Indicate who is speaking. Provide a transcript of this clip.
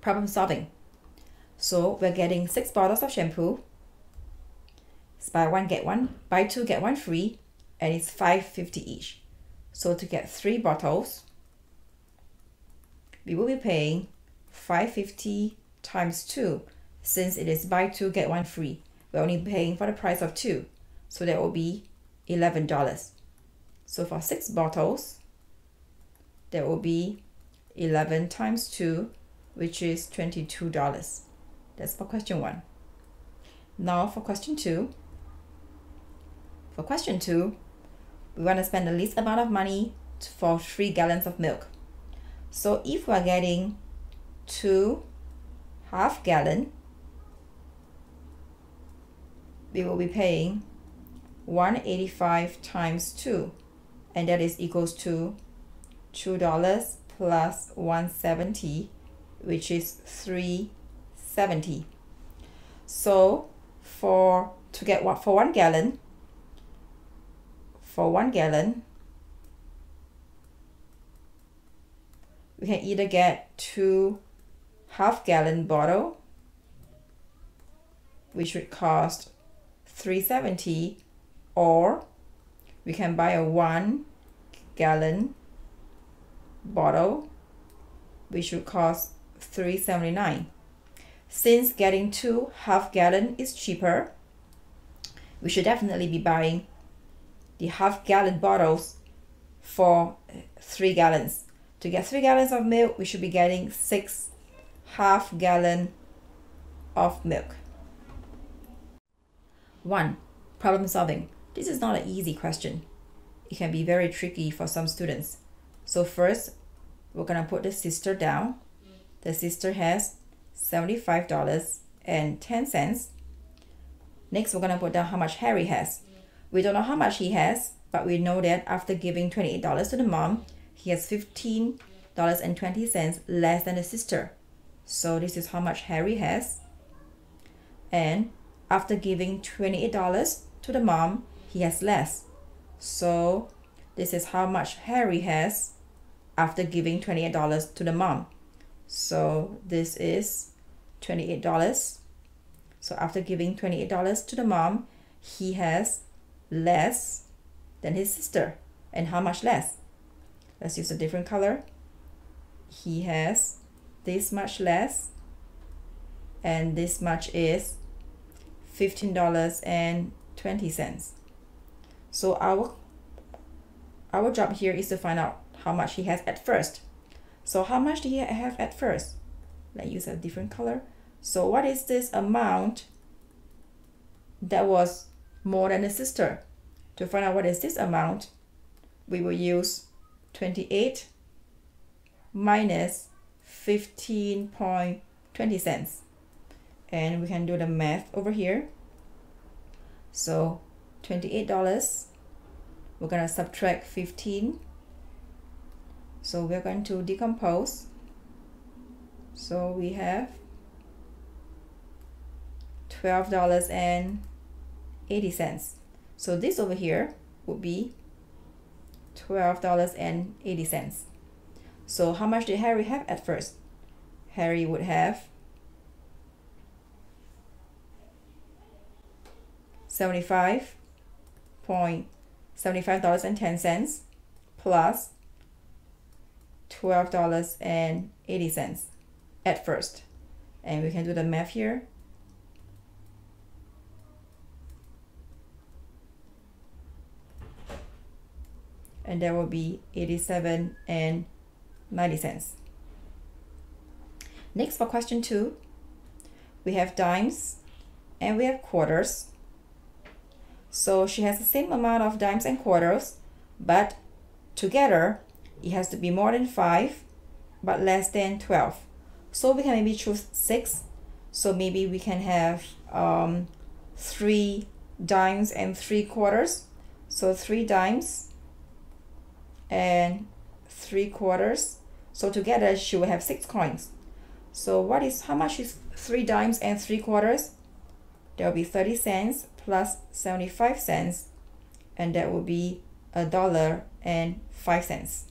Speaker 1: problem solving. So we're getting six bottles of shampoo. It's buy one get one, buy two get one free, and it's five fifty each. So to get three bottles, we will be paying five fifty times two, since it is buy two get one free. We're only paying for the price of two, so that will be eleven dollars. So for six bottles, that will be 11 times 2, which is $22. That's for question 1. Now for question 2. For question 2, we want to spend the least amount of money for 3 gallons of milk. So if we're getting 2 half gallon, we will be paying 185 times 2 and that is equals to $2 plus 170 which is 370 so for to get what for one gallon for one gallon we can either get two half gallon bottle which would cost 370 or we can buy a one gallon bottle which would cost 379 since getting two half gallon is cheaper we should definitely be buying the half gallon bottles for uh, three gallons. To get three gallons of milk we should be getting six half gallon of milk. One problem solving. This is not an easy question. It can be very tricky for some students. So first we're gonna put the sister down the sister has $75.10 next we're gonna put down how much Harry has. We don't know how much he has but we know that after giving $28 to the mom he has $15.20 less than the sister. So this is how much Harry has. And after giving $28 to the mom he has less. So this is how much Harry has after giving $28 to the mom. So this is $28. So after giving $28 to the mom, he has less than his sister. And how much less? Let's use a different color. He has this much less and this much is $15.20. So our our job here is to find out how much he has at first. So how much do he have at first? Let's use a different color. So what is this amount that was more than the sister? To find out what is this amount, we will use 28 minus 15.20 cents. And we can do the math over here. So $28, we're to subtract 15 so we're going to decompose. So we have $12.80 so this over here would be $12.80 so how much did Harry have at first? Harry would have 75 point $75.10 cents plus $12.80 at first. And we can do the math here. And that will be 87 and 90 cents. Next for question two, we have dimes and we have quarters. So she has the same amount of dimes and quarters, but together it has to be more than 5 but less than 12 so we can maybe choose 6 so maybe we can have um, 3 dimes and 3 quarters. So 3 dimes and 3 quarters. So together she will have 6 coins. So what is how much is 3 dimes and 3 quarters? There will be 30 cents plus 75 cents and that will be a dollar and 5 cents